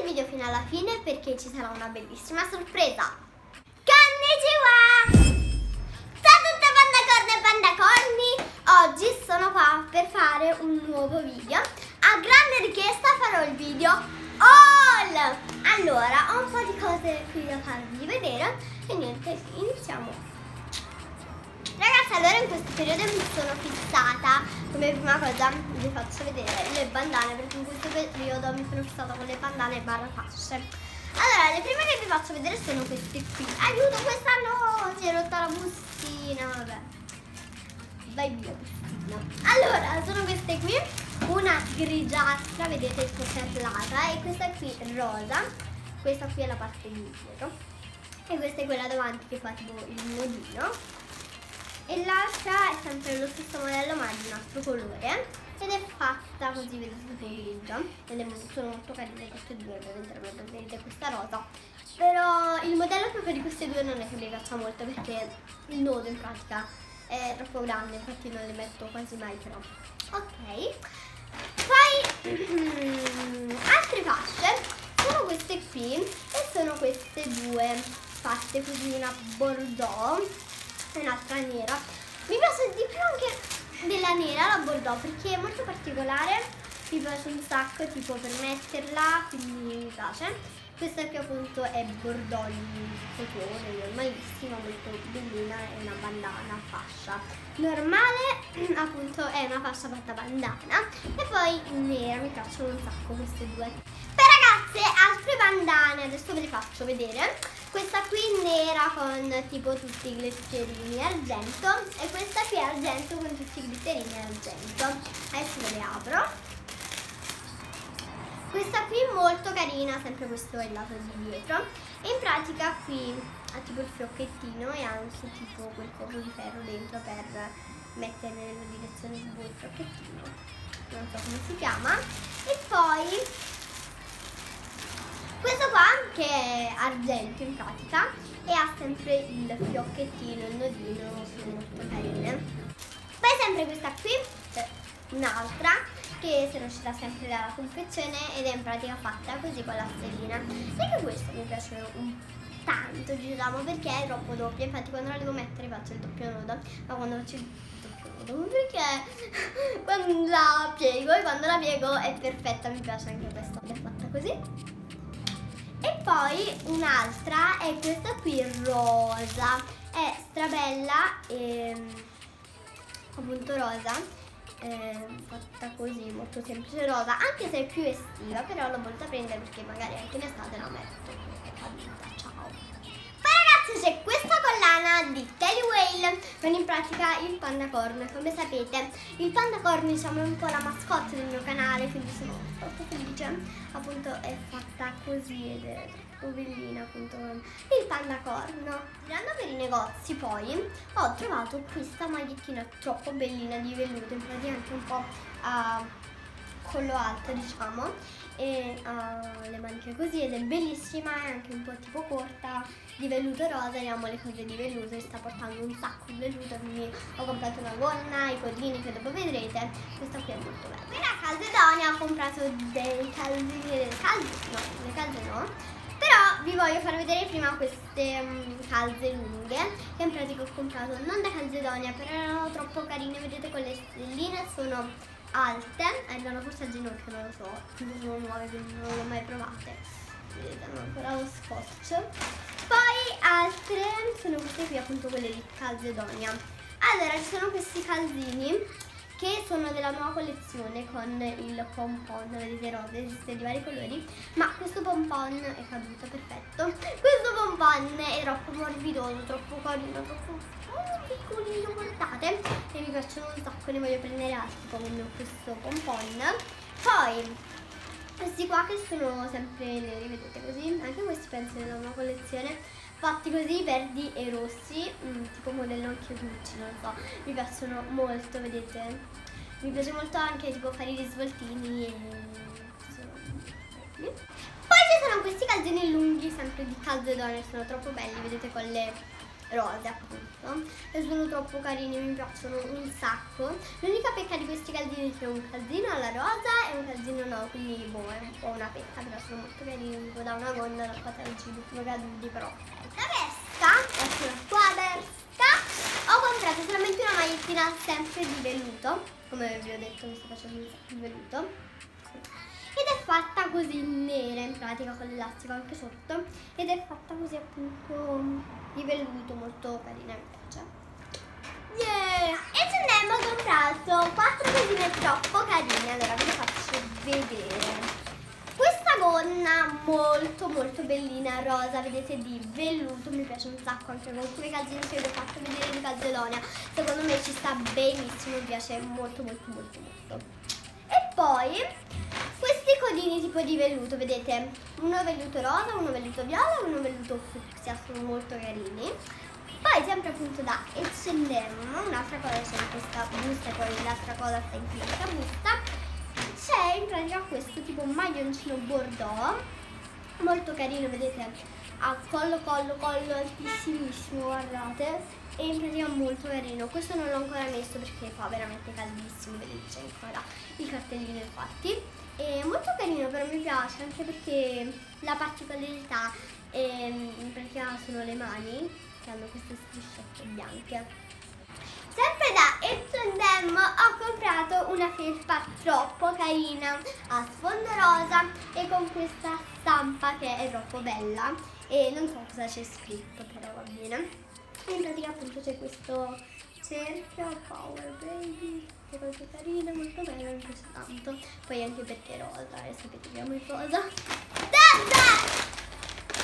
il video fino alla fine perché ci sarà una bellissima sorpresa. Konnichiwa! Ciao a tutte pandacorne e pandacorni! Oggi sono qua per fare un nuovo video. A grande richiesta farò il video haul! Allora, ho un po' di cose qui da farvi vedere e niente, iniziamo allora in questo periodo mi sono fissata come prima cosa vi faccio vedere le bandane perché in questo periodo mi sono fissata con le bandane barra fasce. Allora, le prime che vi faccio vedere sono queste qui. Aiuto, questa no! Si è rotta la bustina, vabbè. Vai via bustina. Allora, sono queste qui. Una grigiastra, vedete, perlata e questa qui rosa. Questa qui è la parte di dietro. E questa è quella davanti che fa tipo il nodino e l'altra è sempre lo stesso modello ma di un altro colore. Ed è fatta così vedete grigia ed è, sono molto carine queste due ovviamente è questa rosa. Però il modello proprio di queste due non è che mi piaccia molto perché il nodo in pratica è troppo grande. Infatti non le metto quasi mai però. Ok. Poi altre fasce. Sono queste qui e sono queste due. Fatte così una bordeaux un'altra nera. Mi piace di più anche della nera, la Bordeaux, perché è molto particolare, mi piace un sacco tipo per metterla, quindi mi piace. Questa qui appunto è Bordeaux di cotone, normalissima, molto bellina, è una bandana fascia. Normale appunto è una fascia fatta bandana e poi nera, mi piacciono un sacco queste due. Per ragazze altre bandane, adesso ve le faccio vedere. Questa qui nera con tipo tutti i glitterini argento e questa qui argento con tutti i glitterini argento. Adesso ve le apro. Questa qui molto carina, sempre questo è il lato di dietro. E in pratica qui ha tipo il fiocchettino e anche tipo quel covo di ferro dentro per mettere nella direzione di il fiocchettino. Non so come si chiama. E poi questo qua che è argento in pratica e ha sempre il fiocchettino, il nodino, sono molto carine. Poi sempre questa qui, cioè un'altra, che sono uscita sempre dalla confezione ed è in pratica fatta così con la stellina. Anche questa mi piace un tanto diciamo perché è troppo doppia, infatti quando la devo mettere faccio il doppio nodo, ma quando faccio il doppio nodo perché quando la piego e quando la piego è perfetta, mi piace anche questa, è fatta così. E poi un'altra è questa qui rosa, è strabella e appunto rosa, eh, fatta così, molto semplice rosa, anche se è più estiva, però l'ho voluta prendere perché magari anche in estate la metto, è caduta, c'è questa collana di Telly Whale con in pratica il panda corn, come sapete. Il panda corn diciamo è un po' la mascotte del mio canale, quindi sono molto felice. Appunto è fatta così ed è troppo bellina appunto il panda corno. Girando per i negozi poi ho trovato questa magliettina troppo bellina di velluto in pratica anche un po' a collo alto diciamo e ha le maniche così ed è bellissima è anche un po' tipo corta di velluto rosa e amo le cose di velluto e sta portando un sacco di velluto quindi ho comprato una gonna, i codini che dopo vedrete questa qui è molto bella. Qui da Calzedonia ho comprato dei calzini delle calze, no, le calze no però vi voglio far vedere prima queste um, calze lunghe che in pratica ho comprato non da Calzedonia però erano troppo carine vedete con le stelline sono alte, arrivano forse a ginocchio, non lo so, sono nuove quindi non le ho mai provate. Vedete, hanno ancora lo scotch. Poi altre sono queste qui, appunto quelle di Calzedonia. Allora, ci sono questi calzini che sono della nuova collezione con il pompon, vedete rosa, esiste di vari colori, ma questo pompon è caduto, perfetto. Questo pompon è troppo morbidoso, troppo carino, troppo oh, piccolino, guardate, e mi piacciono un sacco, ne voglio prendere altri come questo pompon. Poi questi qua che sono sempre neri, vedete così, anche questi penso della nuova collezione. Fatti così verdi e rossi mm, tipo modello anche Gucci non so mi piacciono molto vedete? Mi piace molto anche tipo fare i risvoltini e poi ci sono questi calzini lunghi sempre di calze donne sono troppo belli vedete con le rose appunto e sono troppo carini, mi piacciono un sacco. L'unica pecca di questi calzini è un calzino alla rosa e un calzino no, quindi boh, è un po' una pecca, però sono molto carini, tipo da una gonna da proteggi, sono caduti però. La vesta, ecco la tua vesta, ho comprato solamente una magliettina sempre di velluto, come vi ho detto mi sto facendo un sacco di velluto fatta così nera in pratica con l'elastico anche sotto ed è fatta così appunto di velluto molto carina mi piace. Yeah! e H&M ho comprato quattro cosine troppo carine allora ve le faccio vedere. Questa gonna molto molto bellina rosa vedete di velluto mi piace un sacco anche con quei calzini che vi ho fatto vedere di Calzedonia secondo me ci sta benissimo mi piace molto molto molto molto. E poi codini tipo di velluto, vedete? Uno velluto rosa, uno velluto viola e uno velluto fucsia, sono molto carini. Poi sempre appunto da H&M, un'altra cosa c'è in questa busta poi l'altra cosa sta in questa busta, c'è in pratica questo tipo maglioncino bordeaux, molto carino, vedete? Ha collo, collo, collo altissimissimo, guardate, e in pratica molto carino. Questo non l'ho ancora messo perché fa veramente caldissimo, vedete c'è ancora il cartellino infatti. È molto carino, però mi piace anche perché la particolarità è, in pratica sono le mani che hanno queste strisciette bianche. Sempre da H&M ho comprato una felpa troppo carina a sfondo rosa e con questa stampa che è troppo bella e non so cosa c'è scritto però va bene. In pratica appunto c'è questo cerchio Power Baby che cosa carina, molto bella, mi piace tanto. Poi anche perché è rosa, e sapete che amo il rosa. Zara!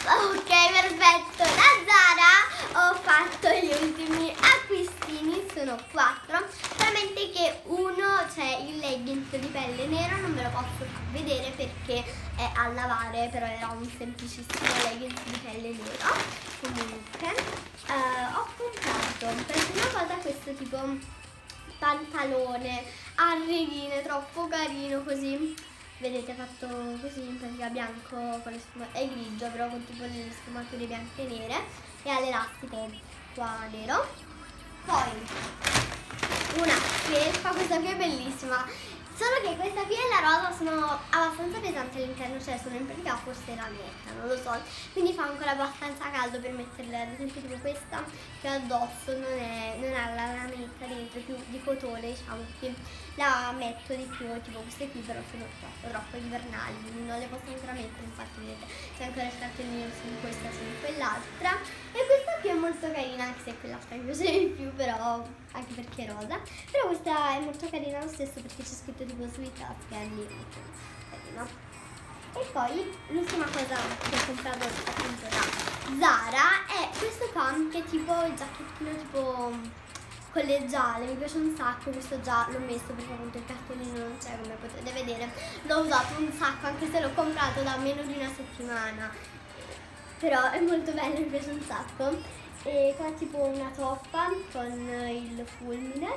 Ok, perfetto. Da Zara ho fatto gli ultimi acquistini, sono quattro. Solamente che uno c'è il leggings di pelle nero, non ve lo posso far vedere perché è a lavare, però era un semplicissimo leggings di pelle nera. Comunque, uh, ho comprato per prima cosa questo tipo pantalone. A righe troppo carino così. Vedete fatto così in pratica bianco è grigio però con tipo le sfumature bianche e nere. E ha l'elastico qua nero. Poi una felpa questa qui è bellissima Solo che questa qui e la rosa sono abbastanza pesanti all'interno, cioè sono in pratica forse la metta, non lo so. Quindi fa ancora abbastanza caldo per metterle, ad esempio tipo questa che addosso non, è, non ha la lametta dentro, più di cotone diciamo, che la metto di più, tipo queste qui però sono troppo, troppo invernali, quindi non le posso ancora mettere, infatti vedete c'è ancora il cartellino su questa, su quell'altra. E questa qui è molto carina, anche se quell'altra mi piace di più, però anche perché è rosa. Però questa è molto carina lo stesso perché c'è scritto tipo sweet candy, carina. E poi l'ultima cosa che ho comprato appunto da Zara è questo qua che è tipo il giacchettino tipo collegiale, mi piace un sacco, questo già l'ho messo perché appunto il cartellino non c'è come potete vedere, l'ho usato un sacco anche se l'ho comprato da meno di una settimana, però è molto bello, mi piace un sacco. E qua tipo una toppa con il fulmine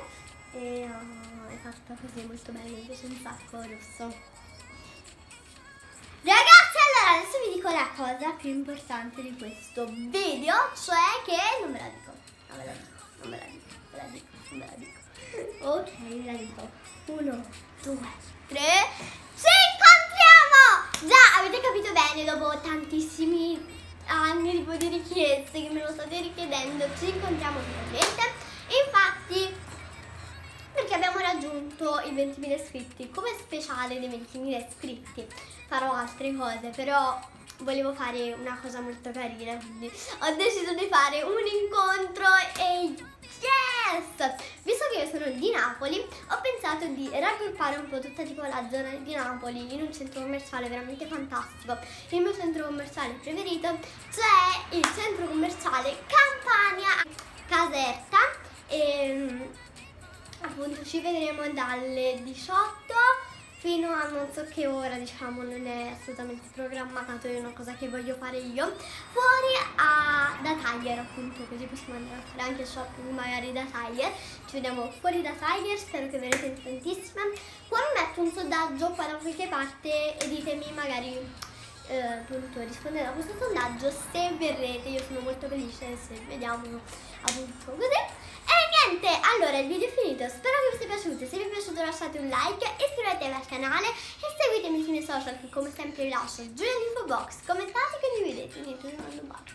e uh, è fatta così molto bella, mi piace un sacco rosso. Ragazzi, allora adesso vi dico la cosa più importante di questo video, cioè che non ve la dico, non ve la dico, non ve la dico dico, ve la dico. Ok, ve la dico. Uno, due, tre. Ci incontriamo! Già, avete capito bene, dopo tantissimi anni di richieste che me lo state richiedendo, ci incontriamo finalmente. Raggiunto i 20.000 iscritti, come speciale dei 20.000 iscritti farò altre cose, però volevo fare una cosa molto carina, quindi ho deciso di fare un incontro e yes! Visto che io sono di Napoli, ho pensato di raggruppare un po' tutta tipo la zona di Napoli in un centro commerciale veramente fantastico. Il mio centro commerciale preferito, cioè il centro commerciale Campania Caserta. E appunto ci vedremo dalle 18 fino a non so che ora, diciamo, non è assolutamente programmato, è una cosa che voglio fare io, fuori a, da Tiger appunto, così possiamo andare a fare anche shopping magari da Tiger, ci vediamo fuori da Tiger, spero che verrete tantissime, poi metto un sondaggio qua da qualche parte e ditemi magari eh, appunto rispondendo a questo sondaggio se verrete. Io sono molto felice se vediamo appunto così. E niente allora il video è finito. Spero che vi sia piaciuto. Se vi è piaciuto lasciate un like iscrivetevi al canale e seguitemi sui miei social che come sempre vi lascio giù nell'info box. Commentate e condividete. Niente un bacio.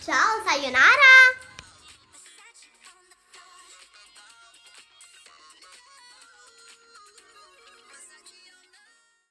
Ciao sayonara